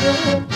Música